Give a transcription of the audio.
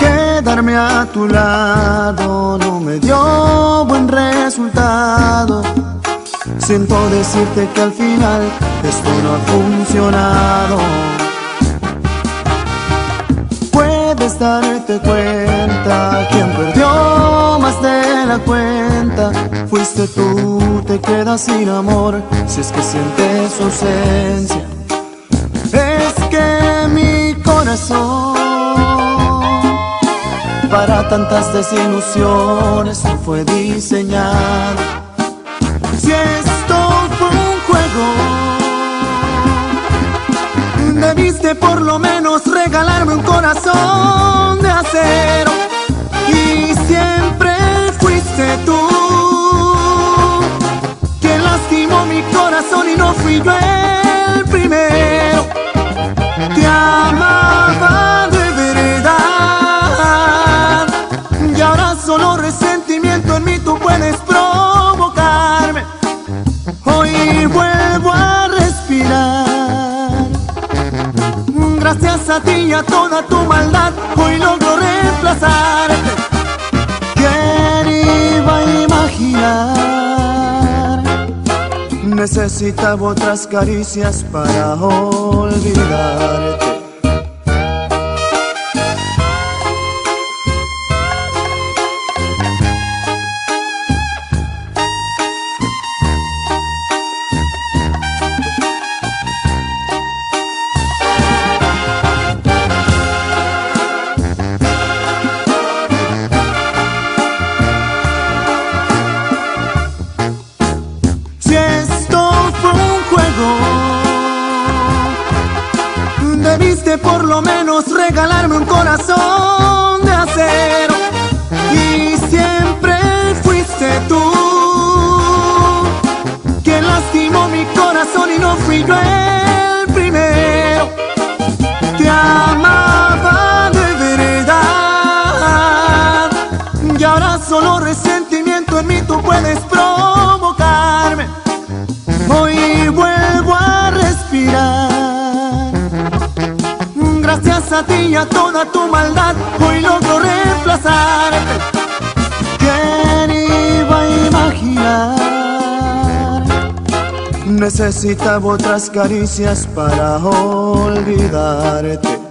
Quedarme a tu lado no me dio buen resultado. Siento decirte que al final esto no ha funcionado. Puedes darte cuenta quién perdió la cuenta fuiste tú, te quedas sin amor si es que sientes su ausencia. Es que mi corazón para tantas desilusiones no fue diseñado. Si esto fue un juego, debiste por lo menos regalarme un corazón a ti y a toda tu maldad, hoy logro reemplazarte. ¿Quién iba a imaginar? Necesitaba otras caricias para olvidarte. Debiste por lo menos regalarme un corazón de acero. Y siempre fuiste tú quien lastimó mi corazón y no fui yo el primero. Te amaba de verdad y ahora solo resentimiento en mí tú puedes provocarme. A toda tu maldad, hoy logro reemplazarte. ¿Quién iba a imaginar? Necesitaba otras caricias para olvidarte.